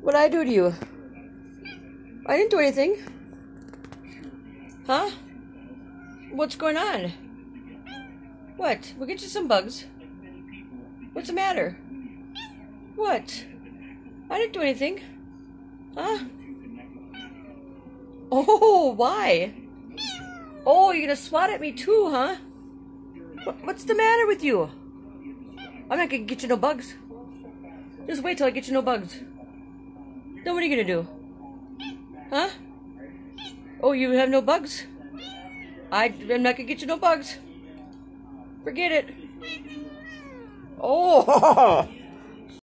What'd I do to you? I didn't do anything. Huh? What's going on? What? We'll get you some bugs. What's the matter? What? I didn't do anything. Huh? Oh, why? Oh, you're gonna swat at me too, huh? What, what's the matter with you? I'm not gonna get you no bugs. Just wait till I get you no bugs. Then what are you gonna do? Huh? Oh, you have no bugs? I, I'm not gonna get you no bugs. Forget it. Oh!